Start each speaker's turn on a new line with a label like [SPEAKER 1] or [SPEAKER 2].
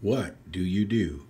[SPEAKER 1] What do you do?